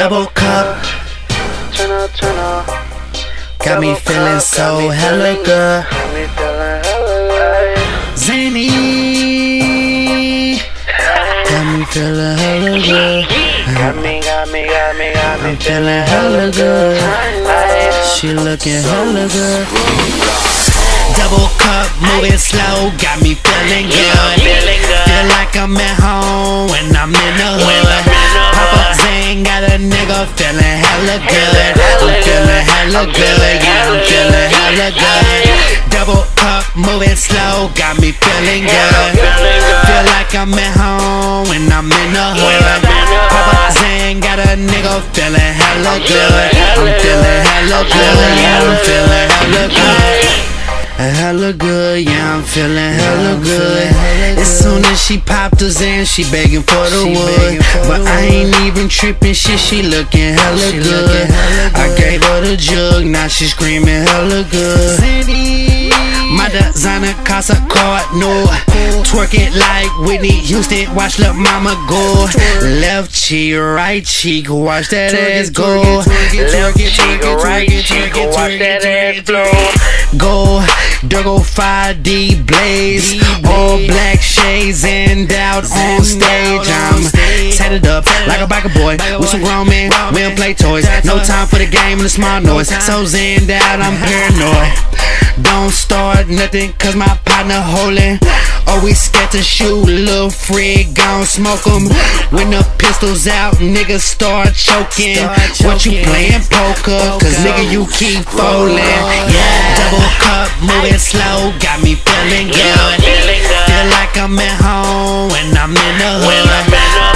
Double cup. Got me feeling so hella good. Zany. Got me feeling hella good. Got me, got me, got me, got me I'm feeling hella good. She looking hella good. Double cup, moving slow, got me feeling good. feeling good. Feel like I'm at home hella good, yeah, I'm feeling hella good. Double cup, moving slow, got me feeling good. Feel like I'm at home when I'm in the hood. Papa Zane got a nigga feeling hella good. I'm feeling hella good, yeah, I'm feeling hella good. Hella good, yeah, I'm feeling hella good. As soon as she popped us in, she begging for the wood. But I ain't even tripping, shit, she looking hella good. I gave her the jug, now she screaming hella good. My designer costs a card, no. Twerk it like Whitney Houston, watch Lil Mama go. Left cheek, right cheek, watch that ass go. Left cheek, right cheek, watch that ass blow. Go, Durgo 5D Blaze, shades and out on stage. I'm tatted up like a biker boy with some grown men. We don't play toys. No time for the game and the small noise. So zenned out, I'm paranoid. Don't start nothing cause my partner holding. Always scared to shoot, little Fred gon' smoke 'em. When the pistol's out, niggas start choking. What you playing poker? Cause nigga, you keep falling. Yeah, double cup, moving slow, got me feeling good. Feel like I'm at home when I'm in the hood.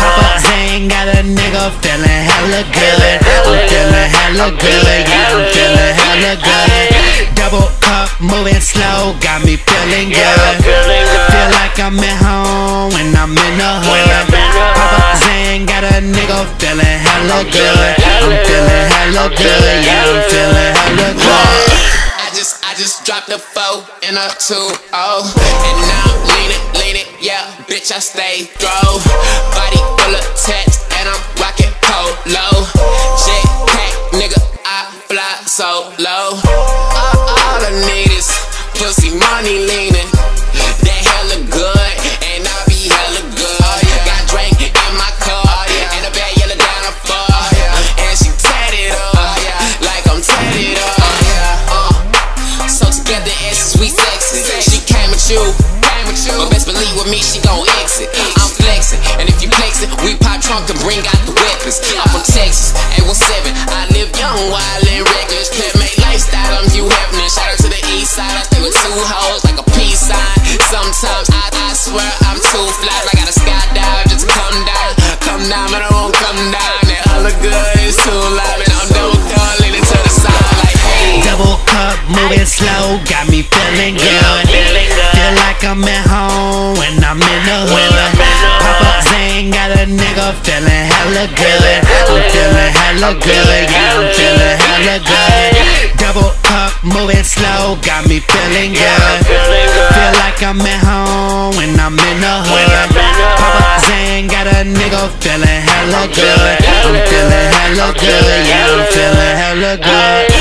Papa Zane got a nigga feeling hella good. I'm feeling hella good, yeah, I'm feeling hella good. Double cup, moving slow, got me feeling good. Feel like I'm at home when I'm in the hood. Papa Zane got a nigga feeling hella good. I'm feeling hella good, yeah, I'm feeling hella good. I just, dropped a four and a two, oh. And now I'm leaning, leaning, yeah, bitch, I stay throw Body full of tats and I'm rocking polo. Jet pack, nigga, I fly so low all, all I need is pussy money leaning with me, she gon' exit. I'm flexing, and if you flexing, we pop trunk and bring out the weapons. I'm from Texas, 817. I live young, wild and reckless. Pet made lifestyle, I'm Hugh Hefner. Shout out to the east side, I stay with two hoes like a peace sign. Sometimes I, I swear I'm too fly. I gotta skydive just to come down, come down, but I won't come down. And all the good is too loud, and I'm double car leaning to the side like hey. Double cup, moving slow, got me feeling good. Feel like I'm at home when I'm in the Zane got a nigga feeling hella good. I'm feeling hella good, yeah, I'm feeling hella good. Double up, moving slow, got me feeling good. Feel like I'm at home when I'm in the hood. Papa Zane got a nigga feeling hella good. I'm feeling hella good, yeah, I'm feeling hella good.